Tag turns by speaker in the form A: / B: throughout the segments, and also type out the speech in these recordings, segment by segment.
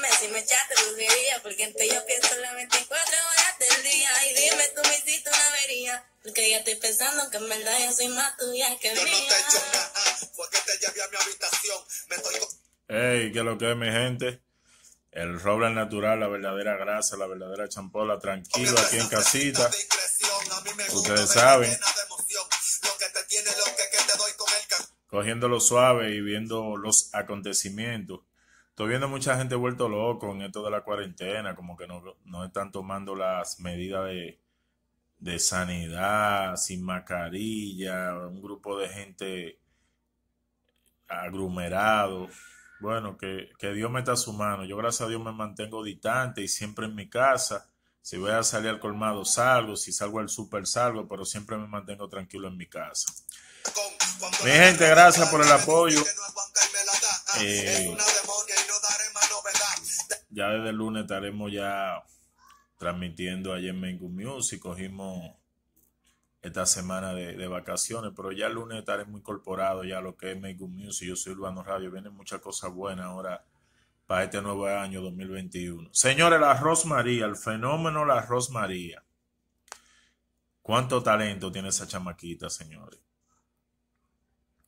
A: dime si me echaste brujería, porque en ti yo pienso las 24 horas del día. Y dime tú me hiciste una avería, porque ya estoy pensando que en verdad yo soy más tuya que
B: Yo
A: mía.
B: no te he hecho nada, fue que te llevé a mi habitación. Me estoy
C: Hey, ¿qué es lo que es, mi gente? El roble natural, la verdadera grasa, la verdadera champola, tranquilo aquí en casita. Ustedes saben.
B: llena de emoción. Lo que te tiene, lo que, que te doy con el ca-
C: cogiéndolo suave y viendo los acontecimientos. Estoy viendo mucha gente vuelto loco en esto de la cuarentena, como que no, no están tomando las medidas de, de sanidad, sin mascarilla, un grupo de gente aglomerado. Bueno, que, que Dios meta su mano. Yo gracias a Dios me mantengo distante y siempre en mi casa. Si voy a salir al colmado, salgo. Si salgo al súper, salgo, pero siempre me mantengo tranquilo en mi casa. Mi gente, gracias por el apoyo. Eh, Ya desde el lunes estaremos ya transmitiendo allá en Mengu Music. Cogimos esta semana de, de vacaciones, pero ya el lunes estaremos incorporados ya a lo que es Mengu Music. Yo soy Urbano Radio. Vienen muchas cosas buenas ahora para este nuevo año 2021. Señores, la Rosmaría, el fenómeno la Rosmaría. ¿Cuánto talento tiene esa chamaquita, señores?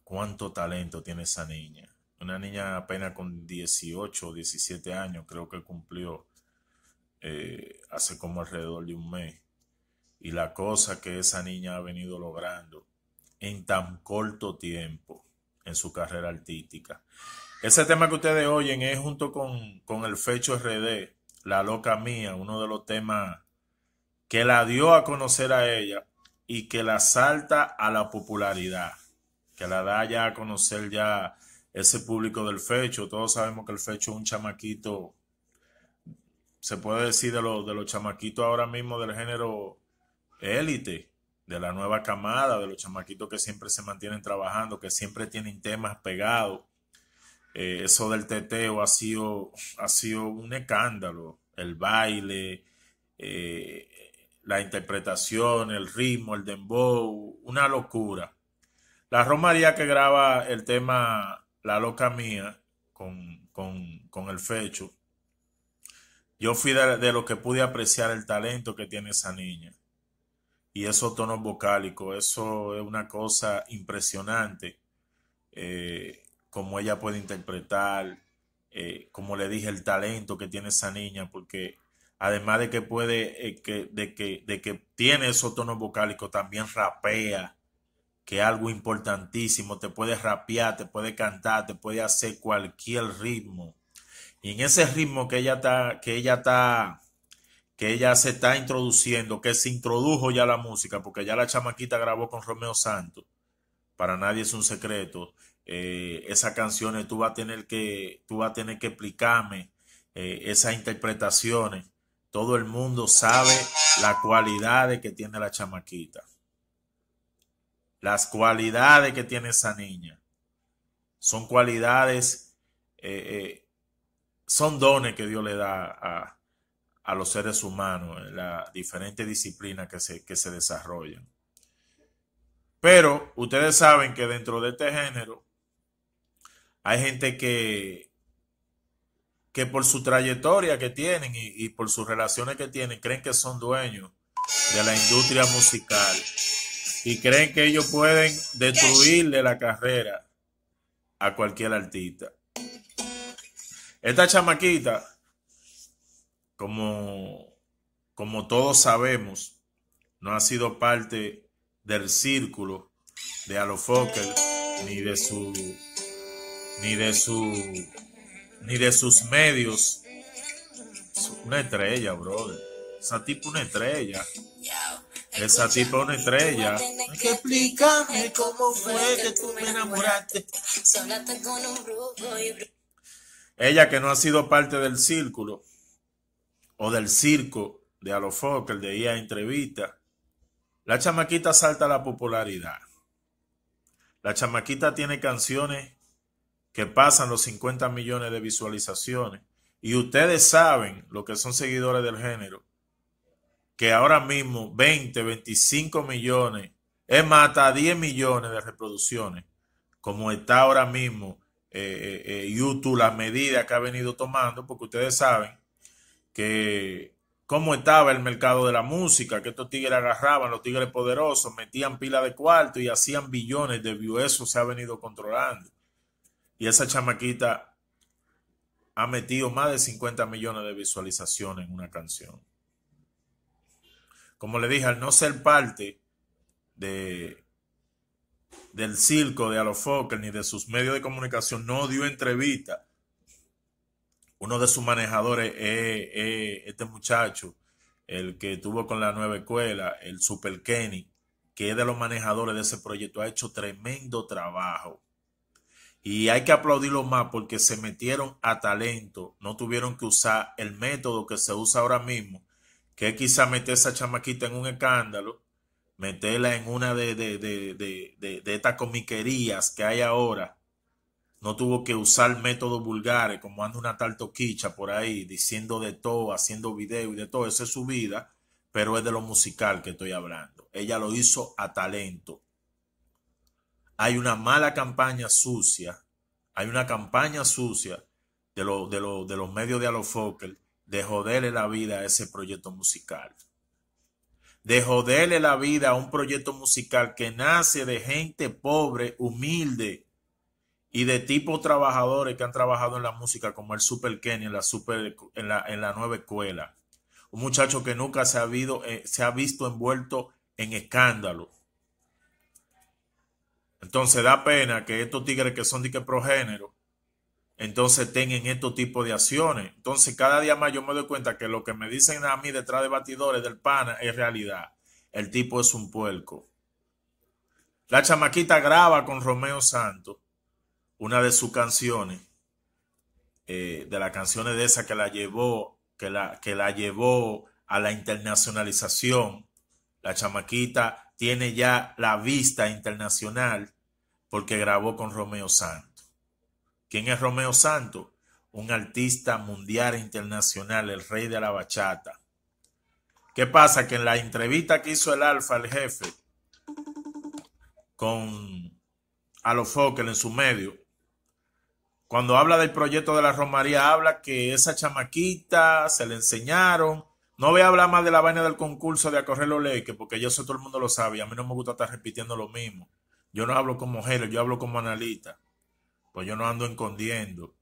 C: ¿Cuánto talento tiene esa niña? Una niña apenas con 18 o 17 años, creo que cumplió eh, hace como alrededor de un mes. Y la cosa que esa niña ha venido logrando en tan corto tiempo en su carrera artística. Ese tema que ustedes oyen es junto con, con el Fecho RD, La Loca Mía, uno de los temas que la dio a conocer a ella y que la salta a la popularidad, que la da ya a conocer ya ese público del Fecho. Todos sabemos que el Fecho es un chamaquito, se puede decir de, los de los chamaquitos ahora mismo del género élite, de la nueva camada, de los chamaquitos que siempre se mantienen trabajando, que siempre tienen temas pegados. Eh, eso del teteo ha sido, ha sido un escándalo. El baile, eh, la interpretación, el ritmo, el dembow, una locura. La Romaría que graba el tema La Loca Mía con, con, con el Fecho, yo fui de, de lo que pude apreciar el talento que tiene esa niña. Y esos tonos vocálicos, eso es una cosa impresionante. Eh, como ella puede interpretar, eh, como le dije, el talento que tiene esa niña, porque además de que puede, eh, que, de, que, de que tiene esos tonos vocálicos, también rapea, que algo importantísimo, te puede rapear, te puede cantar, te puede hacer cualquier ritmo. Y en ese ritmo que ella está, que ella está, que ella se está introduciendo, que se introdujo ya la música, porque ya la chamaquita grabó con Romeo Santos, para nadie es un secreto. Eh, esas canciones tú vas a tener que, tú vas a tener que explicarme eh, esas interpretaciones. Todo el mundo sabe las cualidades que tiene la chamaquita. Las cualidades que tiene esa niña. Son cualidades, eh, eh, son dones que Dios le da a, a los seres humanos en las diferentes disciplinas que se, que se desarrollan. Pero ustedes saben que dentro de este género hay gente que, que por su trayectoria que tienen y por sus relaciones que tienen, creen que son dueños de la industria musical y creen que ellos pueden destruirle la carrera a cualquier artista. Esta chamaquita, como, como todos sabemos, no ha sido parte del círculo de Alofoker ni de su ni de su ni de sus medios. Una estrella, brother. Esa tipo una estrella. Esa tipo una estrella. Que explicarme cómo fue que tú me enamoraste.
A: Con un
C: Ella que no ha sido parte del círculo o del circo de Alofoker, de IA Entrevista, la chamaquita salta a la popularidad. La chamaquita tiene canciones que pasan los 50 millones de visualizaciones. Y ustedes saben, lo que son seguidores del género, que ahora mismo 20, 25 millones, es más, hasta 10 millones de reproducciones, como está ahora mismo eh, eh, YouTube las medidas que ha venido tomando, porque ustedes saben que cómo estaba el mercado de la música, que estos tigres agarraban, los tigres poderosos, metían pila de cuarto y hacían billones de views. Eso se ha venido controlando. Y esa chamaquita ha metido más de 50 millones de visualizaciones en una canción. Como le dije, al no ser parte de, del circo de Alofoque ni de sus medios de comunicación, no dio entrevista uno de sus manejadores es, este muchacho, el que tuvo con la nueva escuela, el Super Kenny, que es de los manejadores de ese proyecto, ha hecho tremendo trabajo. Y hay que aplaudirlo más porque se metieron a talento, no tuvieron que usar el método que se usa ahora mismo, que quizá meter esa chamaquita en un escándalo, meterla en una de, de, de, de, estas comiquerías que hay ahora, no tuvo que usar métodos vulgares como anda una tal toquicha por ahí diciendo de todo, haciendo video y de todo. Esa es su vida, pero es de lo musical que estoy hablando. Ella lo hizo a talento. Hay una mala campaña sucia, hay una campaña sucia de, lo, de, de los medios de Alofoque de joderle la vida a ese proyecto musical. De joderle la vida a un proyecto musical que nace de gente pobre, humilde, y de tipo trabajadores que han trabajado en la música, como el Super Kenny en la, super, en la, en la nueva escuela. Un muchacho que nunca se ha, eh, se ha visto envuelto en escándalo. Entonces da pena que estos tigres que son de que progénero, entonces tengan estos tipos de acciones. Entonces cada día más yo me doy cuenta que lo que me dicen a mí detrás de batidores del pana es realidad. El tipo es un puerco. La chamaquita graba con Romeo Santos una de sus canciones, eh, de las canciones de esa que la llevó, que la, que la llevó a la internacionalización. La chamaquita tiene ya la vista internacional porque grabó con Romeo Santo. ¿Quién es Romeo Santo? Un artista mundial e internacional, el rey de la bachata. ¿Qué pasa? Que en la entrevista que hizo el Alfa, el jefe, con Alofoque en su medio, cuando habla del proyecto de la Romaría, habla que esa chamaquita se le enseñaron. No voy a hablar más de la vaina del concurso de acorrer los leyes, porque yo sé todo el mundo lo sabe y a mí no me gusta estar repitiendo lo mismo. Yo no hablo como mujer, yo hablo como analista. Pues yo no ando escondiendo.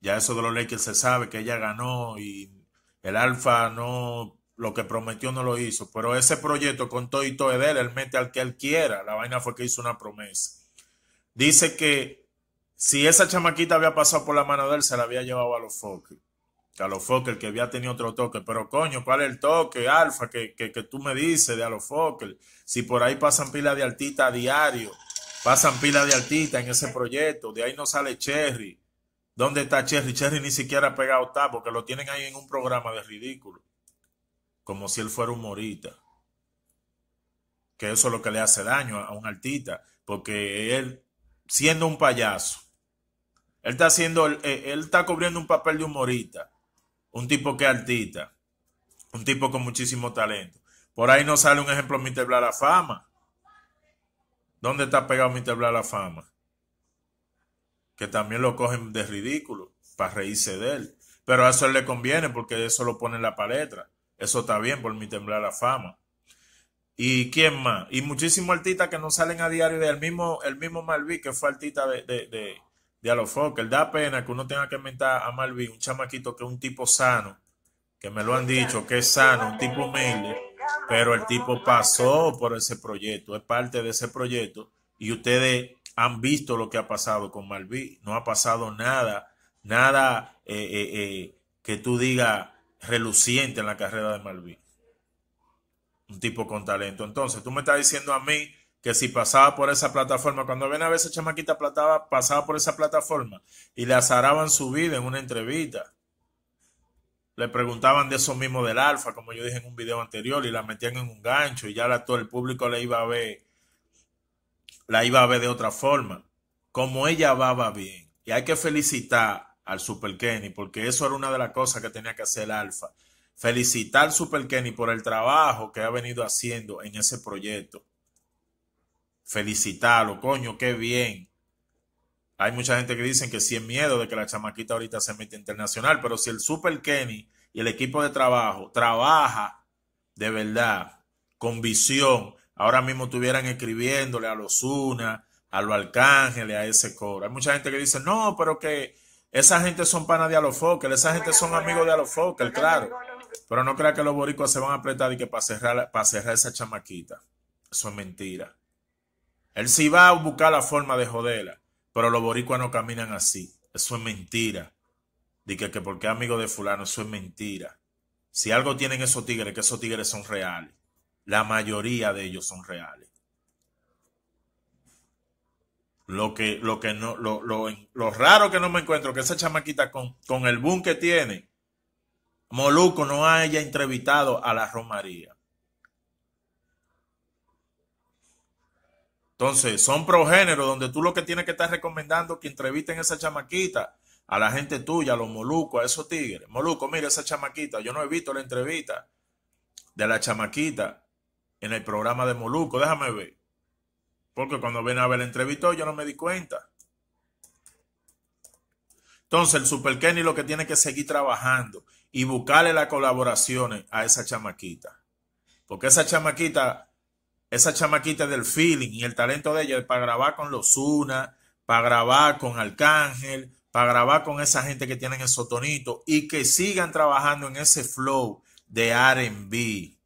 C: Ya eso de los Lakers se sabe que ella ganó y el Alfa no, lo que prometió no lo hizo. Pero ese proyecto con todo y todo de él, él mete al que él quiera. La vaina fue que hizo una promesa. Dice que si esa chamaquita había pasado por la mano de él, se la había llevado a los foques. A los foques, que había tenido otro toque. Pero coño, ¿cuál es el toque, Alfa, que, que, tú me dices de a los foques? Si por ahí pasan pila de altita a diario, pasan pila de altita en ese proyecto, de ahí no sale Cherry. ¿Dónde está Cherry? Cherry ni siquiera ha pegado está, porque lo tienen ahí en un programa de ridículo. Como si él fuera humorista. Que eso es lo que le hace daño a un altita, porque él, siendo un payaso, él está haciendo, eh, él, está cubriendo un papel de humorista, un tipo que es artista, un tipo con muchísimo talento. Por ahí no sale un ejemplo Mr. Bla la fama. ¿Dónde está pegado Mr. Bla la fama? Que también lo cogen de ridículo para reírse de él. Pero a eso le conviene porque eso lo pone en la paleta. Eso está bien por mi temblar la fama. ¿Y quién más? Y muchísimos artistas que no salen a diario. El mismo, el mismo Malví, que fue artista de, de a los Da pena que uno tenga que inventar a Malvin, un chamaquito que es un tipo sano, que me lo han dicho, que es sano, un tipo humilde, pero el tipo pasó por ese proyecto, es parte de ese proyecto, y ustedes han visto lo que ha pasado con Malvin. No ha pasado nada, nada eh, eh, eh, que tú digas reluciente en la carrera de Malvin. Un tipo con talento. Entonces, tú me estás diciendo a mí que si pasaba por esa plataforma, cuando ven a veces chamaquita plataba, pasaba por esa plataforma y le azaraban su vida en una entrevista. Le preguntaban de eso mismo del alfa, como yo dije en un video anterior, y la metían en un gancho y ya la, todo el público le iba a ver, la iba a ver de otra forma. Como ella va, va bien. Y hay que felicitar al Super Kenny, porque eso era una de las cosas que tenía que hacer el alfa. Felicitar al Super Kenny por el trabajo que ha venido haciendo en ese proyecto felicitarlo, coño, qué bien. Hay mucha gente que dicen que sí es miedo de que la chamaquita ahorita se mete internacional, pero si el Super Kenny y el equipo de trabajo trabaja de verdad, con visión, ahora mismo estuvieran escribiéndole a los UNA, a los Arcángeles, a ese coro. Hay mucha gente que dice, no, pero que esa gente son panas de Alofoque, esa gente son amigos de Alofoque, claro. Pero no crea que los boricuas se van a apretar y que para para cerrar esa chamaquita. Eso es mentira. Él sí va a buscar la forma de joderla, pero los boricuas no caminan así. Eso es mentira. Dice que, porque amigo de fulano, eso es mentira. Si algo tienen esos tigres, que esos tigres son reales. La mayoría de ellos son reales. Lo que, lo que no, lo, lo, lo raro que no me encuentro, que esa chamaquita con, con el boom que tiene, Moluco no haya entrevistado a la Romaría. Entonces, son progéneros donde tú lo que tienes que estar recomendando que entrevisten a esa chamaquita, a la gente tuya, a los molucos, a esos tigres. Moluco, mira esa chamaquita. Yo no he visto la entrevista de la chamaquita en el programa de Moluco. Déjame ver. Porque cuando ven a ver la entrevista, yo no me di cuenta. Entonces, el Super Kenny lo que tiene que seguir trabajando y buscarle las colaboraciones a esa chamaquita. Porque esa chamaquita, esa chamaquita del feeling y el talento de ella para grabar con los Una, para grabar con Arcángel, para grabar con esa gente que tienen esos tonitos y que sigan trabajando en ese flow de RB.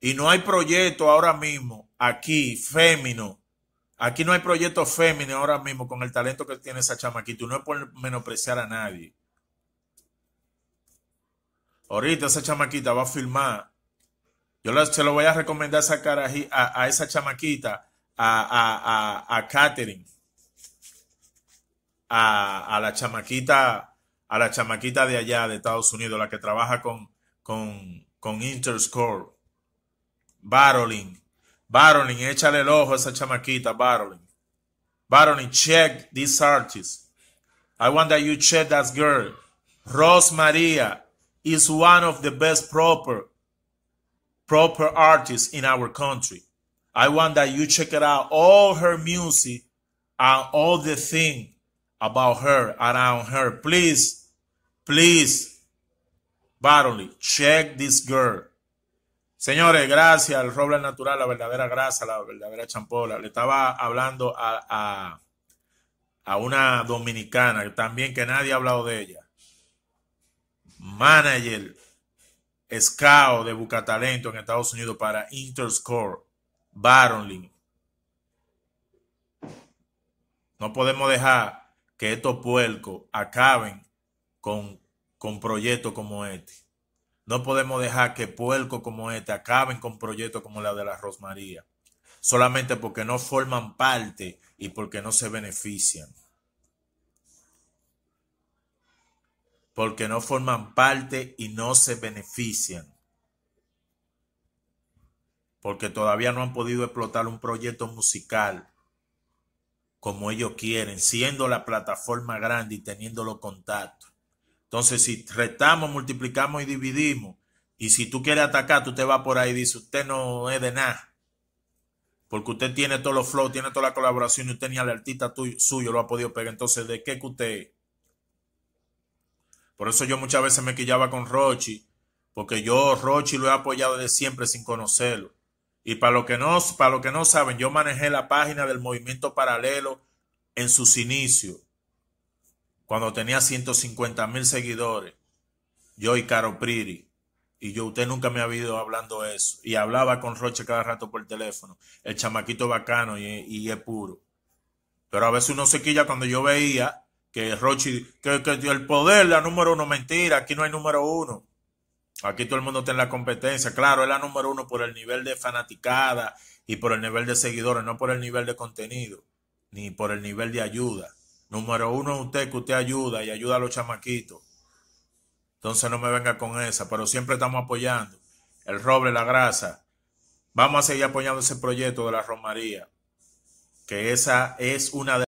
C: Y no hay proyecto ahora mismo aquí, fémino. Aquí no hay proyecto fémino ahora mismo con el talento que tiene esa chamaquita. No es por menospreciar a nadie. Ahorita esa chamaquita va a filmar. Yo se lo voy a recomendar sacar a, a, esa chamaquita, a, a, a Catherine, a, la chamaquita, a la chamaquita de allá de Estados Unidos, la que trabaja con, con, con Interscore. Barolin. Barolin, échale el ojo a esa chamaquita, Barolin. Barolin, check this artist. I want that you check that girl. Rose Maria, is one of the best proper proper artists in our country. I want that you check it out, all her music and all the thing about her, around her. Please, please, Barley, check this girl. Señores, gracias al roble natural, la verdadera grasa, la verdadera champola. Le estaba hablando a, a, a una dominicana también que nadie ha hablado de ella manager scout de Bucatalento en Estados Unidos para Interscore, Baronling. No podemos dejar que estos puercos acaben con, con proyectos como este. No podemos dejar que puercos como este acaben con proyectos como la de la Rosmaría. Solamente porque no forman parte y porque no se benefician. Porque no forman parte y no se benefician. Porque todavía no han podido explotar un proyecto musical como ellos quieren, siendo la plataforma grande y teniendo los contactos. Entonces, si retamos, multiplicamos y dividimos, y si tú quieres atacar, tú te vas por ahí y dices, usted no es de nada. Porque usted tiene todos los flows, tiene toda la colaboración y usted ni al artista suyo lo ha podido pegar. Entonces, ¿de qué que usted por eso yo muchas veces me quillaba con Rochi, porque yo Rochi lo he apoyado de siempre sin conocerlo. Y para lo que no, para lo que no saben, yo manejé la página del movimiento paralelo en sus inicios, cuando tenía 150 mil seguidores, yo y Caro Priri. Y yo, usted nunca me ha oído hablando eso. Y hablaba con Roche cada rato por teléfono. El chamaquito bacano y, y es puro. Pero a veces uno se quilla cuando yo veía que Rochi, que, el poder, la número uno, mentira, aquí no hay número uno. Aquí todo el mundo en la competencia. Claro, es la número uno por el nivel de fanaticada y por el nivel de seguidores, no por el nivel de contenido, ni por el nivel de ayuda. Número uno es usted que usted ayuda y ayuda a los chamaquitos. Entonces no me venga con esa, pero siempre estamos apoyando. El roble, la grasa. Vamos a seguir apoyando ese proyecto de la Romaría, que esa es una de